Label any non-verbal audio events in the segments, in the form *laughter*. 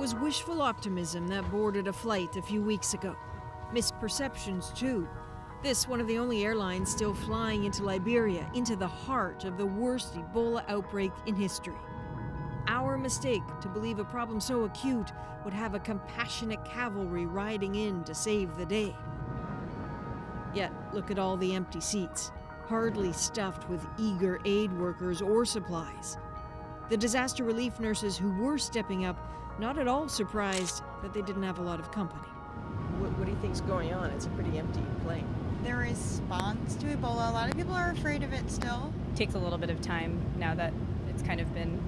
was wishful optimism that boarded a flight a few weeks ago. Misperceptions, too. This, one of the only airlines still flying into Liberia, into the heart of the worst Ebola outbreak in history. Our mistake to believe a problem so acute would have a compassionate cavalry riding in to save the day. Yet, look at all the empty seats, hardly stuffed with eager aid workers or supplies. The disaster relief nurses who were stepping up, not at all surprised that they didn't have a lot of company. What, what do you think's going on? It's a pretty empty plane. Their response to Ebola, a lot of people are afraid of it still. It takes a little bit of time now that it's kind of been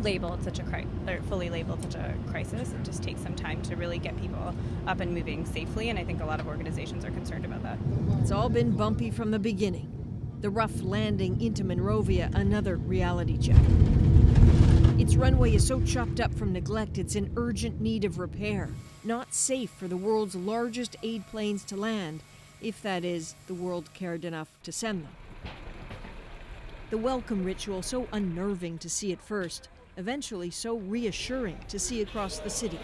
labeled such a cri- or fully labeled such a crisis. It just takes some time to really get people up and moving safely, and I think a lot of organizations are concerned about that. It's all been bumpy from the beginning. The rough landing into Monrovia, another reality check. Runway is so chopped up from neglect, it's in urgent need of repair. Not safe for the world's largest aid planes to land, if that is, the world cared enough to send them. The welcome ritual so unnerving to see at first, eventually so reassuring to see across the city.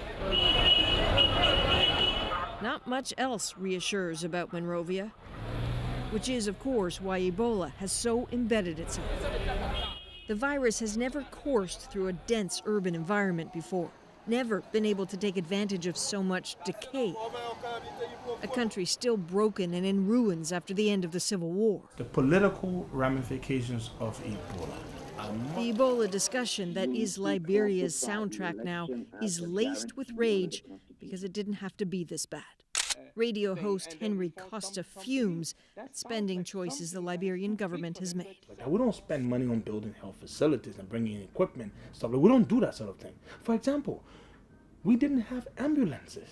Not much else reassures about Monrovia, which is, of course, why Ebola has so embedded itself. The virus has never coursed through a dense urban environment before, never been able to take advantage of so much decay. A country still broken and in ruins after the end of the Civil War. The political ramifications of Ebola the Ebola discussion that is Liberia's soundtrack now is laced with rage because it didn't have to be this bad. Radio host Henry Costa fumes at spending choices the Liberian government has made. We don't spend money on building health facilities and bringing in equipment, stuff like we don't do that sort of thing. For example, we didn't have ambulances.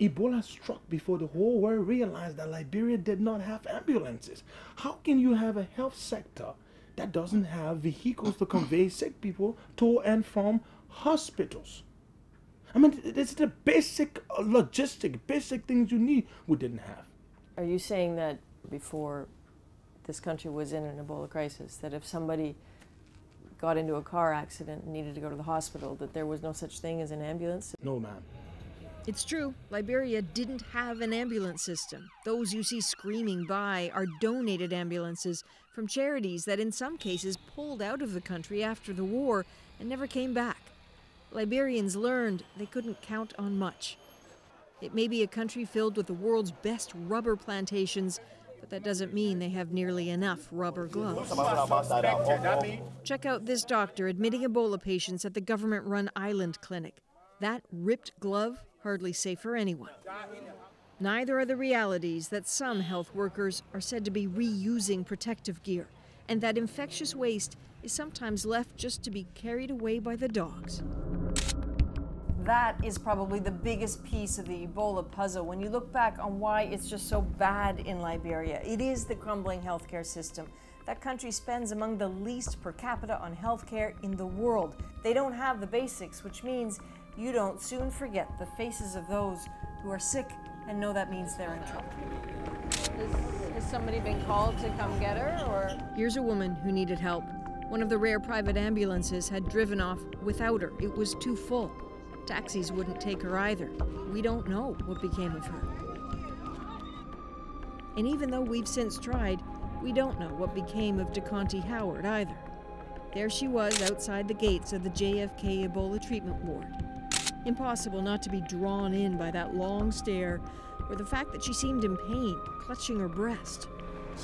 Ebola struck before the whole world realized that Liberia did not have ambulances. How can you have a health sector that doesn't have vehicles to convey sick people to and from hospitals. I mean, it's the basic uh, logistic, basic things you need we didn't have. Are you saying that before this country was in an Ebola crisis, that if somebody got into a car accident and needed to go to the hospital, that there was no such thing as an ambulance? No, ma'am. It's true, Liberia didn't have an ambulance system. Those you see screaming by are donated ambulances from charities that, in some cases, pulled out of the country after the war and never came back. Liberians learned they couldn't count on much. It may be a country filled with the world's best rubber plantations, but that doesn't mean they have nearly enough rubber gloves. Check out this doctor admitting Ebola patients at the government run island clinic. That ripped glove hardly safe for anyone. Neither are the realities that some health workers are said to be reusing protective gear, and that infectious waste is sometimes left just to be carried away by the dogs. That is probably the biggest piece of the Ebola puzzle when you look back on why it's just so bad in Liberia. It is the crumbling healthcare system. That country spends among the least per capita on healthcare in the world. They don't have the basics, which means you don't soon forget the faces of those who are sick and know that means they're in trouble. Has, has somebody been called to come get her, or? Here's a woman who needed help. One of the rare private ambulances had driven off without her. It was too full. Taxis wouldn't take her either. We don't know what became of her. And even though we've since tried, we don't know what became of DeConti Howard either. There she was outside the gates of the JFK Ebola treatment ward. Impossible not to be drawn in by that long stare or the fact that she seemed in pain, clutching her breast.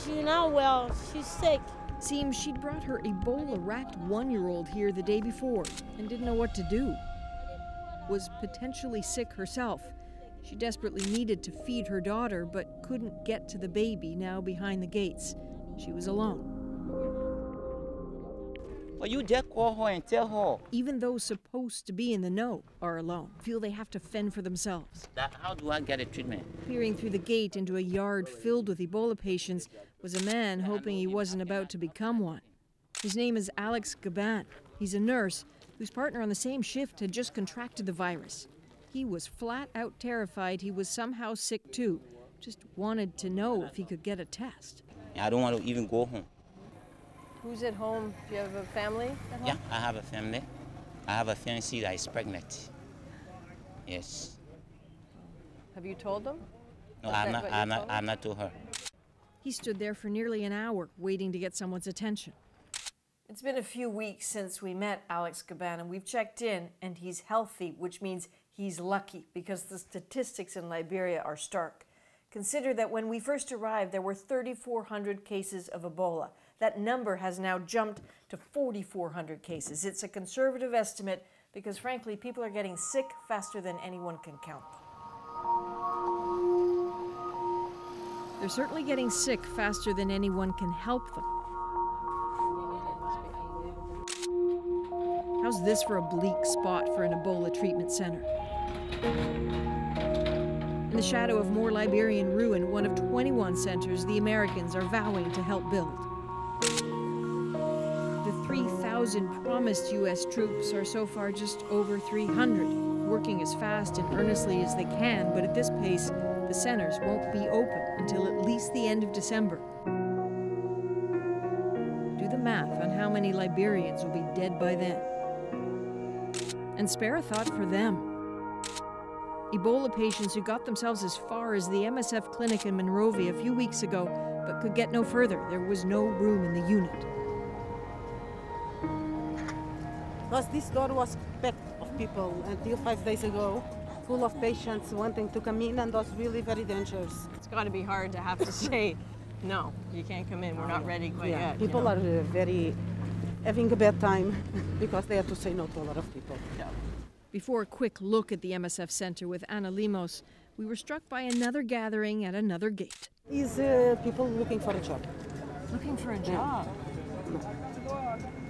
She's not well, she's sick. Seems she'd brought her Ebola racked one year old here the day before and didn't know what to do. Was potentially sick herself. She desperately needed to feed her daughter, but couldn't get to the baby now behind the gates. She was alone. Well, you just call her and tell her. Even those supposed to be in the know are alone, feel they have to fend for themselves. That, how do I get a treatment? Peering through the gate into a yard filled with Ebola patients was a man hoping he wasn't about to become one. His name is Alex Gaban. He's a nurse whose partner on the same shift had just contracted the virus. He was flat out terrified he was somehow sick too, just wanted to know if he could get a test. I don't want to even go home. Who's at home? Do you have a family Yeah, I have a family. I have a fiancée that is pregnant. Yes. Have you told them? No, I'm not. I'm not. I'm not to her. He stood there for nearly an hour waiting to get someone's attention. It's been a few weeks since we met Alex Gaban, and we've checked in, and he's healthy, which means he's lucky because the statistics in Liberia are stark. Consider that when we first arrived, there were 3,400 cases of Ebola. That number has now jumped to 4,400 cases. It's a conservative estimate because, frankly, people are getting sick faster than anyone can count. They're certainly getting sick faster than anyone can help them. How's this for a bleak spot for an Ebola treatment center? In the shadow of more Liberian ruin, one of 21 centers the Americans are vowing to help build. The 3,000 promised U.S. troops are so far just over 300, working as fast and earnestly as they can, but at this pace, the centers won't be open until at least the end of December. Do the math on how many Liberians will be dead by then. And spare a thought for them. Ebola patients who got themselves as far as the MSF clinic in Monrovia a few weeks ago, but could get no further. There was no room in the unit. Because this door was packed of people until five days ago, full of patients wanting to come in, and was really very dangerous. It's got to be hard to have to *laughs* say, no, you can't come in. We're not ready quite yeah, yet. you people know? are uh, very having a bad time *laughs* because they have to say no to a lot of people. Yeah. Before a quick look at the MSF Center with Ana Limos, we were struck by another gathering at another gate. Is uh, people looking for a job? Looking for a job.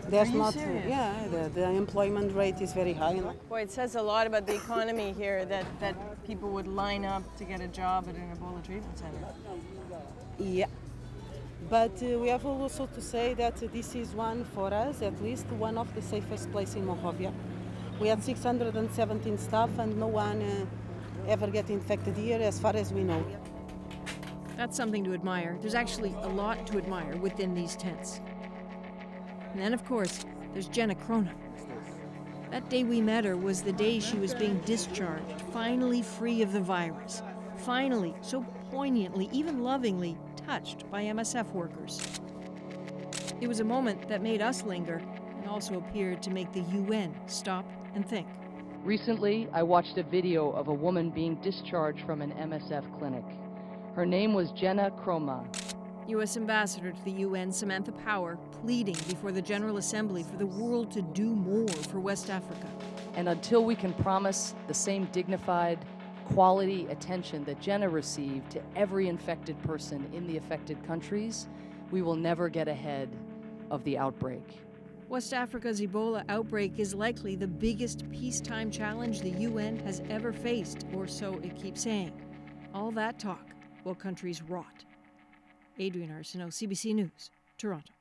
There's you not. serious? Yeah, the, the employment rate is very high. Boy, it says a lot about the economy here that, that people would line up to get a job at an Ebola treatment center. Yeah. But uh, we have also to say that this is one, for us at least, one of the safest places in Monrovia. We had 617 staff and no one uh, ever get infected here as far as we know. That's something to admire. There's actually a lot to admire within these tents. And then, of course, there's Jenna Kroma. That day we met her was the day she was being discharged, finally free of the virus. Finally, so poignantly, even lovingly, touched by MSF workers. It was a moment that made us linger and also appeared to make the UN stop and think. Recently, I watched a video of a woman being discharged from an MSF clinic. Her name was Jenna Kroma. U.S. Ambassador to the UN, Samantha Power, pleading before the General Assembly for the world to do more for West Africa. And until we can promise the same dignified, quality attention that Jenna received to every infected person in the affected countries, we will never get ahead of the outbreak. West Africa's Ebola outbreak is likely the biggest peacetime challenge the UN has ever faced, or so it keeps saying. All that talk while countries rot. Adrienne Arsenault, CBC News, Toronto.